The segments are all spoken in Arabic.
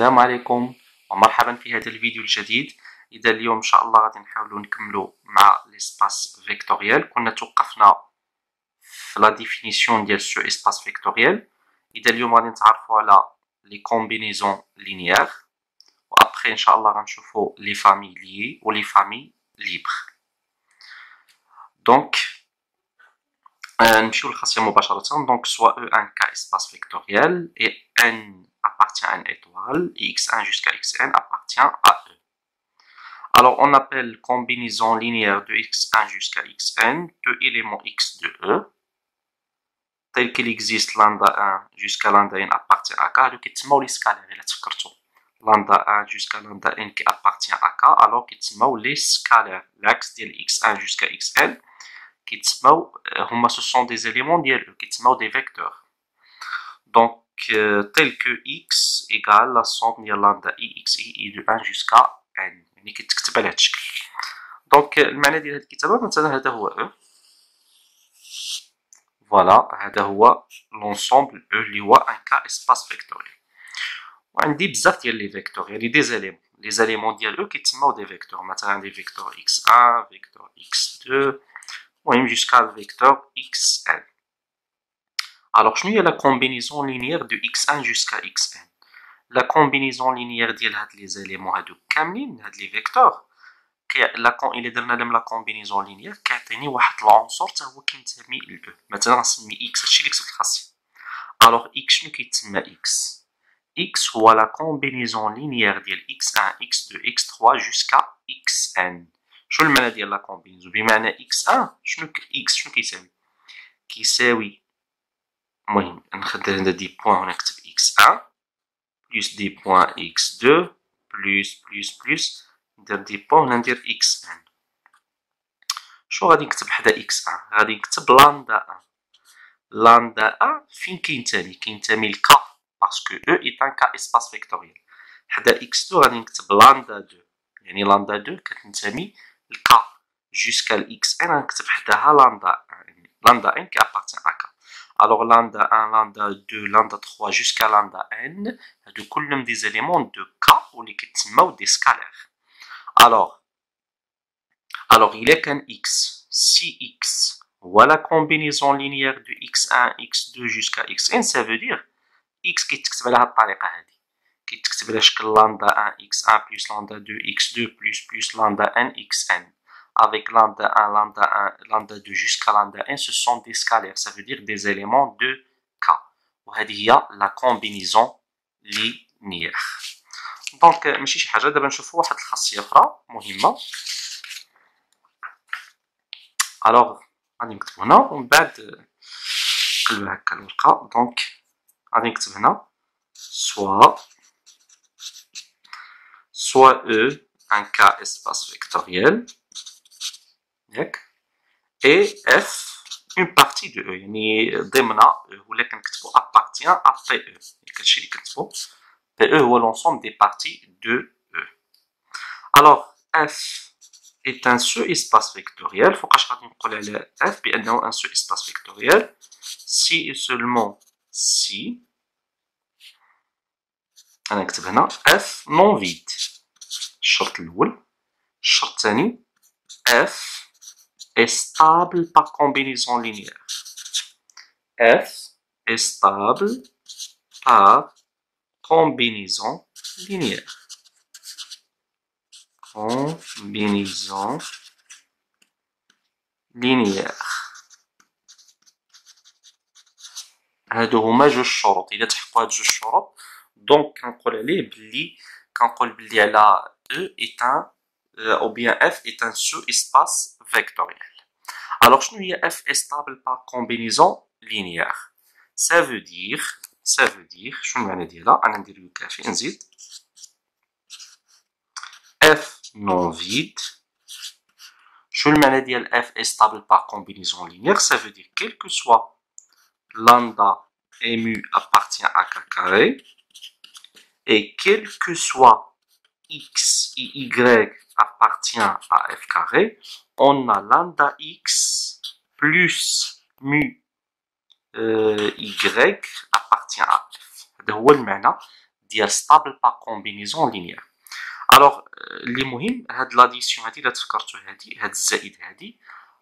السلام عليكم ومرحبا في هذا الفيديو الجديد. إذا اليوم إن شاء الله غادي نحاولوا نكملوا مع l'espace vectoriel كنا توقفنا في la définition ديال sous-espace vectoriel إذا اليوم غادي نتعرفوا على les combinaisons linéaires و après إن شاء الله غنشوفوا les familles liées و les familles libres donc نمشيو للخاصيه مباشرة. دونك سوا أو ان كا اسباس فيكتوريال اي ان appartient à une étoile et x1 jusqu'à xn appartient à E. Alors on appelle combinaison linéaire de x1 jusqu'à xn deux éléments x de E tel qu'il existe lambda 1 jusqu'à lambda n appartient à k donc كيتسموا les scalaires الا تفكرتوا lambda 1 jusqu'à lambda n qui appartient à k alors كيتسموا les scalaires l'axe ديال x1 jusqu'à xn كيتسموا هما ce sont des éléments ديال E كيتسموا des vecteurs donc tel que x égale la somme de lambda i x i de 1 jusqu'à n. يعني كتكتب على هذا الشكل donc المعنى ديال هذه الكتابه مثلا هذا هو E voilà هذا هو l'ensemble E اللي هو un K-espace vectoriel وعندي بزاف ديال les vecteurs يعني des éléments les éléments ديال E كيتسموا des vecteurs مثلا عندي vecteur x 1 vecteur x 2 المهم jusqu'à vecteur x n Alors, je vais la combinaison linéaire de x1 jusqu'à xn. La combinaison linéaire de les éléments de كاملين هاد les vecteurs لا il est درنا لهم la combinaison linéaire كيعطيني واحد العنصر حتى هو كينتمي ل e مثلا غنسمي x هادشي اللي كتبت الخاصيه alors x شنو كيتسمى x x هو la combinaison linéaire ديال x1 x2 x3 jusqu'à xn شنو المعنى ديال لا كومبينيزون بمعنى x1 شنو x شنو كيساوي كيساوي المهم نخدر هنا des points ونكتب x un plus des points x deux plus plus plus ندير des points هنا ندير x n شو غادي نكتب حدا x un غادي نكتب lambda un lambda un فين كينتمي كينتمي ل K parce que E est un K-espace vectoriel حدا x deux غادي نكتب lambda deux يعني lambda deux كتنتمي ل K jusqu'à ال x n غنكتب حداها لاندا لاندا ان كي ابارتيان ا كا alors lambda 1, lambda 2, lambda 3 jusqu'à lambda n, de colonne des éléments de K ou les des scalaires. Alors, alors il est qu'un X, si X, voilà combinaison linéaire de X1, X2 jusqu'à Xn, ça veut dire X qui est la tariqa hadi. Qui est lambda 1, X1 plus lambda 2, X2 plus plus lambda n, Xn. Avec lambda 1, lambda 1, lambda 2 jusqu'à lambda n, ce sont des scalaires, ça veut dire des éléments de K. وهذه هي la combinaison linéaire. donc ماشي شي حاجة دابا نشوفوا واحد الخاصيه أخرى مهمه alors غادي نكتب هنا ومن بعد نقلبها هكا الورقه donc غادي نكتب هنا soit سوا أو ان كا اسباس فيكتوريال et F une partie de E يعني ضمن ولا كنكتبو appartient à PE هادشي اللي كنكتبو PE هو l'ensemble des parties de E alors F est un sous-espace vectoriel فوقاش غادي نقول على F بأنه un sous-espace vectoriel si et seulement si أنا نكتب هنا F non vide الشرط الأول الشرط الثاني F est stable par combinaison linéaire. F est stable par combinaison linéaire. Combinaison linéaire. هادو هما جوج شروط اذا تحققوا هاد جوج شروط دونك كنقول عليه بلي كنقول بلي على او est un ou bien f est un sous-espace vectoriel alors, je f est stable par combinaison linéaire. Ça veut dire, ça veut dire, je vais dire là, on dire f non vide. Je vais dire f est stable par combinaison linéaire. Ça veut dire, quel que soit lambda mu appartient à k carré, et quel que soit x et y appartient à f carré, on a lambda x plus mu y appartient à f. هذا هو المعنى ديال stable par combinaison linéaire alors اللي مهم هاد l'addition هادي الا تفكرتو هادي هاد الزائد هادي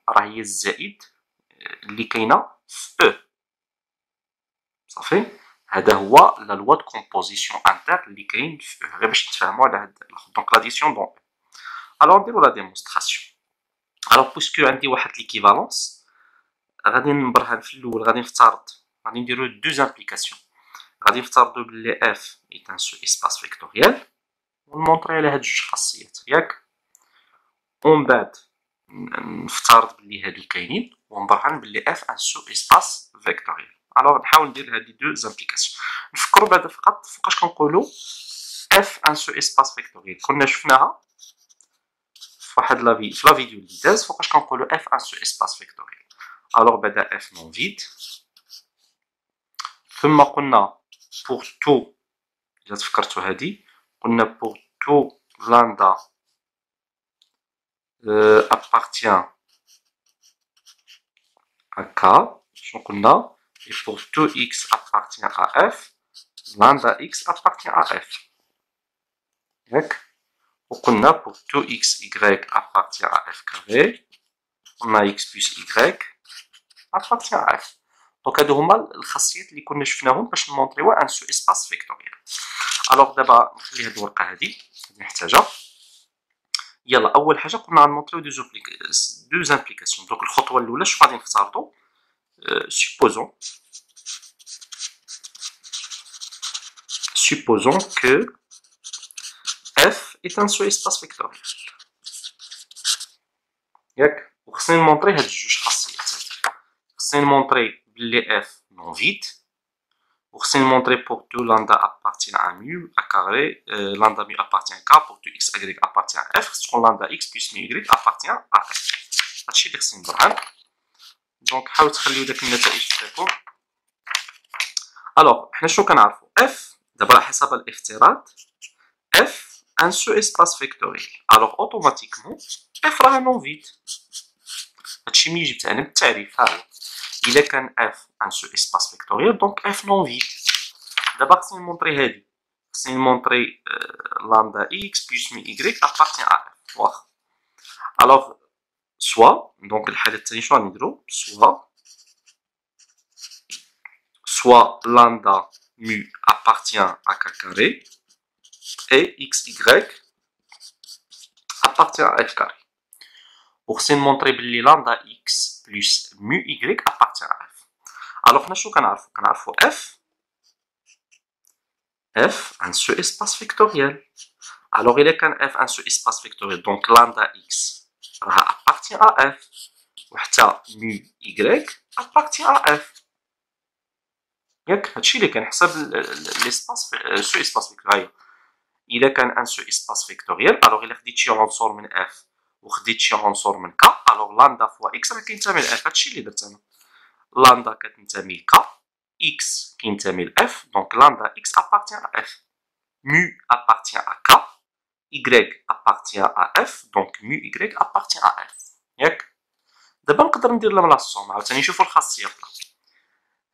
راه الزائد اللي كاينة في E صافي هذا هو la loi de composition interne اللي كاين غير باش نتفاهموا على هاد donc l'addition donc alors نديرو la démonstration alors puisque عندي واحد l'équivalence غادي نبرهن في الأول غادي نفترض غادي نديرو deux implications غادي نفترضو بلي F est un sous-espace vectoriel ونمونطري على هاد جوج خاصيات. ياك؟ ومن بعد نفترض بلي هادو كاينين. ونبرهن بلي f un sous-espace vectoriel alors نحاول ندير هادي deux implications نفكرو بعدا فقط فوقاش كنقولو f un sous-espace vectoriel كنا شفناها فواحد la vi- la vidéo اللي داز فوقاش كنقولو f un sous-espace vectoriel alors بعدا f non vide ثم قلنا pour tout إلا تفكرتو هادي قلنا tout lambda euh, appartient à شنو قلنا؟ Et pour tout x appartient à f lambda x appartient à f. ياك وقلنا pour tout x y appartient à f carré on a x plus y appartient à f. donc هادو هما الخاصيات اللي كنا شفناهم باش نمونطريو un sous-espace vectoriel alors دابا نخلي هاد الورقه هادي نحتاجها يلا اول حاجة قلنا غنمونطريو deux deux implications donc الخطوه الاولى شنو غادي نفترضو supposons supposons que f est un sous-espace vectoriel ياك وخصني نمونطري هاد الجوج خاصيات خصني نمونطري les f non vide. Pour se montrer pour tout lambda appartient à mu à carré, euh, lambda mu appartient à k, pour tout x, y appartient à f, ce lambda x plus mu y appartient à f. هادشي اللي خصني نبرهن donc حاولوا تخليو داك النتائج بالكم alors حنا شنو كنعرفو؟ f دابا على حسب الافتراض. f un sous-espace vectoriel alors automatiquement f راه non vide هادشي ملي جبت أنا بالتعريف ها هو إلا كان f un sous-espace vectoriel donc f non vide دابا خصني نمونطري هادي. خصني نمونطري lambda x plus mu y appartient à f واخا alors soit donc الحالة الثانية شنو غنديرو soit soit lambda mu appartient à k carré et xy appartient à f carré. وخصني نمونطري بلي lambda x plus mu y appartient à f. alors حنا شنو كنعرفو كنعرفو f f un sous-espace vectoriel alors الا كان f un sous-espace vectoriel donc lambda x appartient à f وحتى mu y appartient à f ياك هادشي اللي كنحسب l'espace sous-espace vectoriel. إلا كان un sous-espace vectoriel alors إلا خديت شي عنصر من f وخديت شي عنصر من k alors lambda fois x راه كينتمي ل f هادشي اللي درت أنا. لامدا كتنتمي ل k x كينتمي ل f donc lambda x appartient à f mu appartient à k y appartient à f donc mu y appartient à f. دابا نقدر ندير la somme عاوتاني نشوفو الخاصية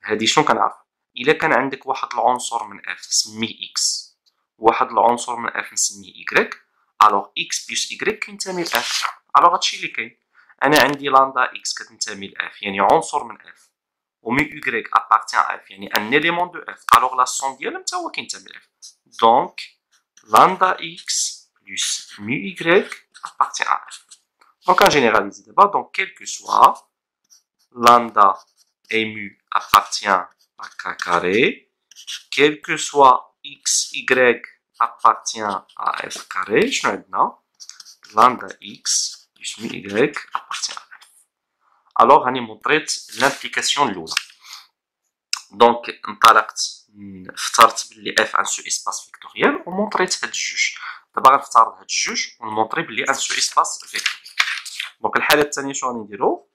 هادي شنو كنعرف؟ إلا كان عندك واحد العنصر من f سميه x واحد العنصر من f نسميه y alors x plus y كينتمي ل f alors هادشي اللي كاين. أنا عندي لامدا إكس كتنتمي لاف يعني عنصر من f و mu y appartient f يعني un élément de f alors la somme ديالهم حتى هو كينتمي ل f donc lambda x plus mu appartient à f. Donc on généralise d'abord, donc quel que soit lambda et mu appartient à k carré, quel que soit x, y appartient à f carré, je maintenant, lambda x plus mu y appartient à f. Alors, on a montré l'implication de l'eau. Donc, انطلقت افترضت بلي اف ان سو اسباس فيكتوريال ومونطريت هاد الجوج دابا غنفترض هاد الجوج ونمونطري بلي ان سو اسباس فيكتوريال دونك الحاله الثانيه شنو غادي نديرو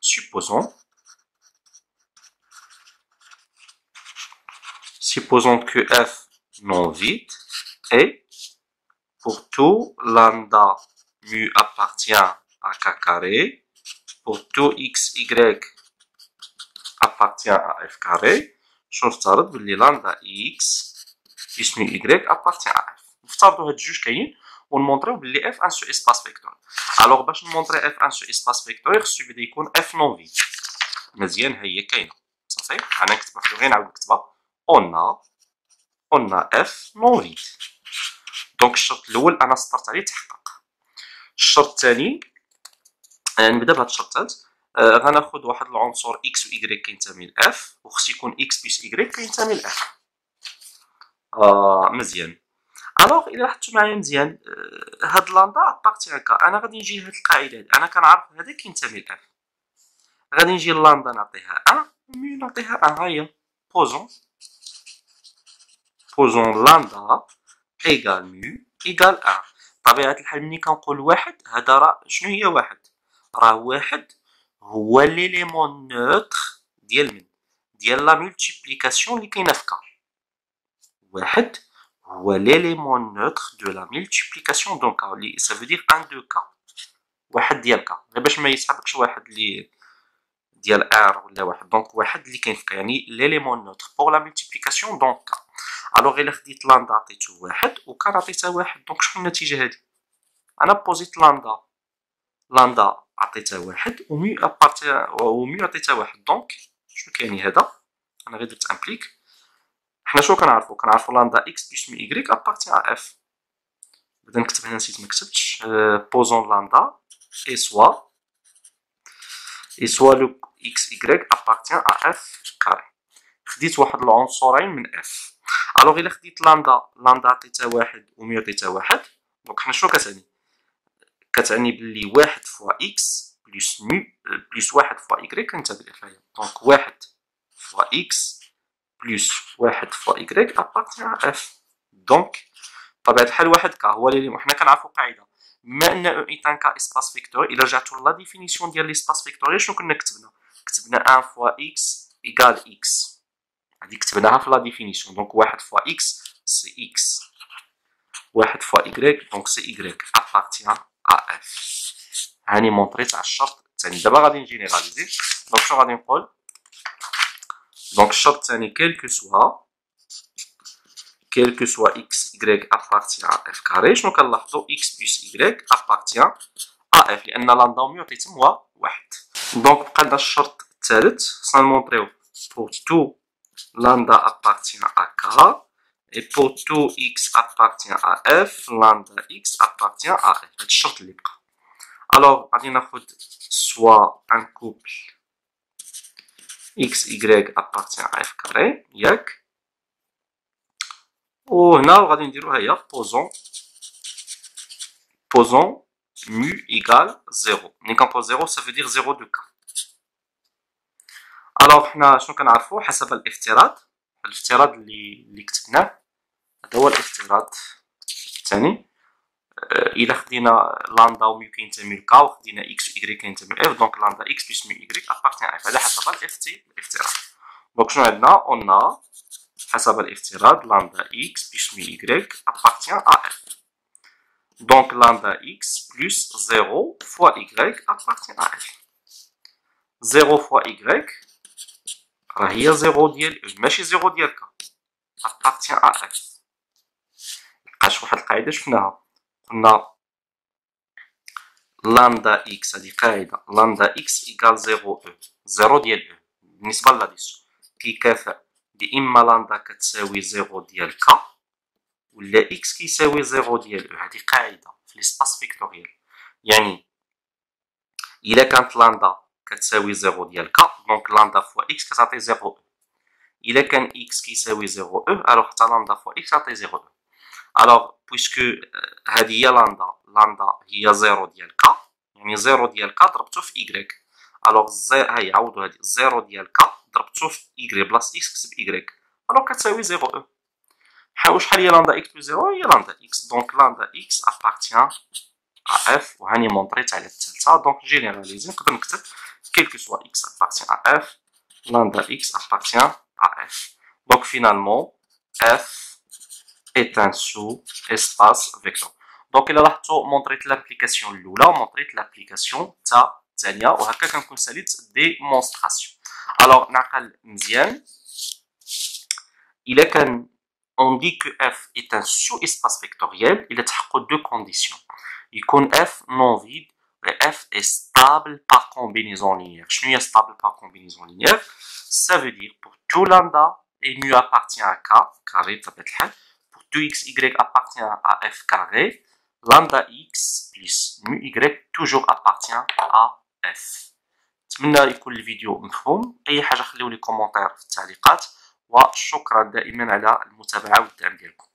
سوبوزون supposons que f non vide est pour tout lambda mu appartient à k carré, pour tout x, y appartient à f carré, je نفترض باللي lambda x بلس مو y appartient à f نفترضوا هاد الجوج كاينين ونمونطريو بلي f un sous-espace vectoriel alors باش نمونطري f un sous-espace vectoriel خصو يبدا يكون f non vide مزيان هي كاينة صافي أنا نكتبها في غير نعاود نكتبها on on f non vide donc الشرط الأول أنا سطرت عليه تحقق الشرط الثاني نبدا بهذا الشرط الثالث آه غناخد واحد العنصر x و كينتمي ل f وخص يكون x plus y كينتمي ل f آه مزيان alors إلى لاحظتوا معايا مزيان هاد lambda appartient هكا أنا غادي نجي لهاد القاعده هادي أنا كنعرف هذا كينتمي ل f غادي نجي لاندا نعطيها un mu نعطيها un ها هي posons posons lambda égal mu égal un طبيعة الحال ملي كنقول واحد هذا راه شنو هي واحد راه واحد هو l'élément neutre ديال من ديال la multiplication اللي كاينة في k واحد هو l'élément neutre de la multiplication donc لي ça veut dire un de k واحد ديال غير باش ما يسحبكش واحد اللي ديال r ولا واحد donc واحد اللي كاين في يعني l'élément neutre pour la multiplication donc k alors الا خديت لاندا عطيتو واحد وكان عطيتها واحد donc شكون النتيجه هادي أنا بوزيت لاندا لاندا عطيتها واحد و mu appartient و mu عطيتها واحد donc شنو كاين هذا أنا غير درت implique حنا شنو كنعرفو كنعرفو lambda x plus mu y appartient à f بدا نكتب هنا نسيت ما كتبتش posons lambda et soit et soit le x y appartient à f carré خديت واحد العنصرين من f alors الا خديت lambda lambda عطيتها واحد و mu عطيتها واحد donc حنا شنو كتعني كتعني بلي واحد fois x plus mu plus واحد fois y كنتبع فيها donc واحد fois x plus واحد fois y appartient à F donc بطبيعة الحال واحد K هو اللي حنا كنعرفو قاعدة. بما ان E est un K espace vectoriel إلا رجعتو la définition ديال l'espace vectoriel شنو كنا كتبنا؟ كتبنا un fois x égale x هادي كتبناها في la définition donc واحد fois x c'est x واحد fois y donc c'est y appartient à F هاني montrer يت على الشرط الثاني دابا غادي نgénéraliser. donc شنو غادي نقول؟ donc الشرط الثاني quel que soit quel que soit x y appartient à F carré شنو كنلاحظو x plus y appartient à F لأن lambda و mu عطيتهم هو واحد دونك بقى لنا الشرط الثالث خصنا ن montrer يو pour tout lambda appartient à K, et pour tout x appartient à f, lambda x appartient à f. Alors, غادي ناخد soit un couple x, y à f carré, ياك. وهنا غادي نديرو هي posons posons mu égale 0. ملي كنقول 0 ça veut dire 0 de k. alors حنا شنو كنعرفو حسب الافتراض الافتراض اللي اللي كتبناه هذا هو الافتراض الثاني الا خدينا لاندا و ميو كينتمي لكا وخدينا x و y كينتمي ل F donc lambda x plus mu y appartient à F هذا حسب الإفتراض. donc شنو عندنا؟ on حسب الإفتراض lambda x plus mu y appartient à F. donc lambda x plus 0 fois y appartient à F. 0 fois y راه هي zéro ديال ماشي zéro ديال K appartient à F. مبقاش واحد القاعدة شفناها. قلنا lambda x هادي قاعدة. lambda x égale zéro E zéro ديال E بالنسبة l'addition كيكافئ باما لامدا كتساوي zéro ديال K ولا x كيساوي zéro ديال E هادي قاعدة في l'espace vectoriel. يعني إلا كانت لامدا كتساوي zéro ديال K donc lambda fois x كتعطي zéro E إلا كان x كيساوي zéro E alors حتى lambda fois x تعطي zéro E alors puisque هادي هي lambda lambda هي zéro ديال K يعني zéro ديال K ضربتو في y alors هاي عوضو هادي. zéro ديال K ضربتو في y بلاص x كتب y alors كتساوي zéro E شحال هي lambda x plus zéro هي لامدا x donc lambda x appartient à F وهاني montrer يت على الثالثه donc généraliser نقدر نكتب quel que soit x appartient à f, lambda x appartient à f. est un sous-espace vectoriel donc الا لاحظتوا montrer يت l'application الاولى ومونطريت l'application تا الثانيه وهكا كنكون ساليت démonstration alors نعقل مزيان الا كان on dit que f est un sous-espace vectoriel. Il تحققوا deux conditions. يكون f non vide et f est stable par combinaison linéaire. شنو هي stable par combinaison linéaire. Ça veut dire pour tout lambda et mu appartient à k carré بطبيعه 2xy appartient à f carré, lambda x plus mu y toujours appartient à f. نتمنى يكون الفيديو مفهوم. أي حاجة خليو لي كومونتير في التعليقات. وشكرا دائما على المتابعة والدعم ديالكم.